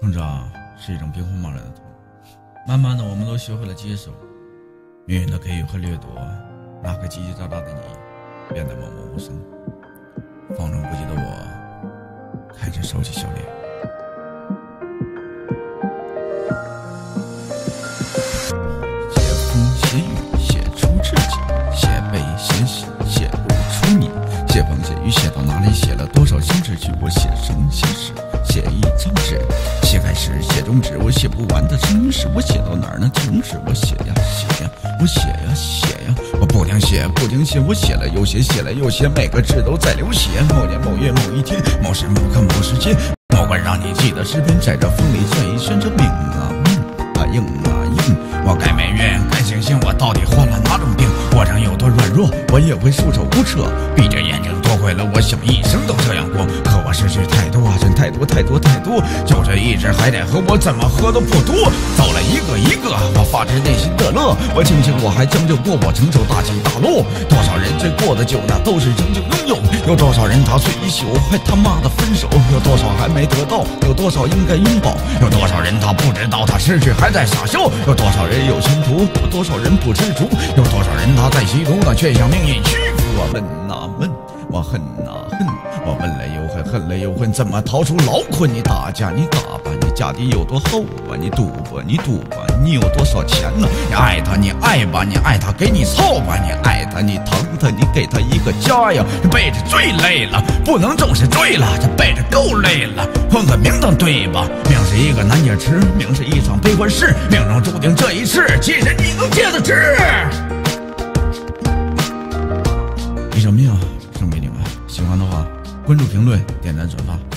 成长是一种兵荒马乱的痛，慢慢的，我们都学会了接受命运的给予和掠夺。那个叽叽喳喳的你，变得默默无声。放纵不羁的我，开始收起笑脸。写风写雨，写出自己；写悲写喜，写不出你。写风写雨，写到哪里？写了多少心事去？我写生写我写不完的心事。我写到哪儿能停止？我写呀写呀，我写呀写呀，我不停写不停写，我写了又写，写了又写，每个字都在流血。某年某月某一天，某时某刻某时间，某个让你记得诗篇，在这风里转一圈，这命啊命啊硬啊硬，我该埋怨该庆幸，我到底患了哪种病？我人有多软弱，我也会束手无策，闭着眼睛为了，我想一生都这样过，可我失去太多，真太多太多太多，就这一支还得喝，我怎么喝都不多，走了一个一个，我发自内心的乐，我庆幸我还将就过，我承受大起大落，多少人醉过的酒，那都是曾经拥有，有多少人他睡一宿，还他妈的分手，有多少还没得到，有多少应该拥抱，有多少人他不知道他失去还在傻笑，有多少人有前途，有多少人不知足，有多少人他在吸毒，那却向命运屈服，我闷呐闷，我恨呐恨，我闷了又恨，恨了又恨，怎么逃出牢困？你打架你打吧，你家底有多厚啊？你赌吧你赌吧，你有多少钱呢？你爱他你爱吧，你爱他给你操吧，你爱他你疼他，你给他一个家呀。这辈子最累了，不能总是醉了，这辈子够累了，混个名当对吧？命是一个难解词，命是一场悲欢事，命中注定这一世，其实你能接得知。关注、评论、点赞、转发。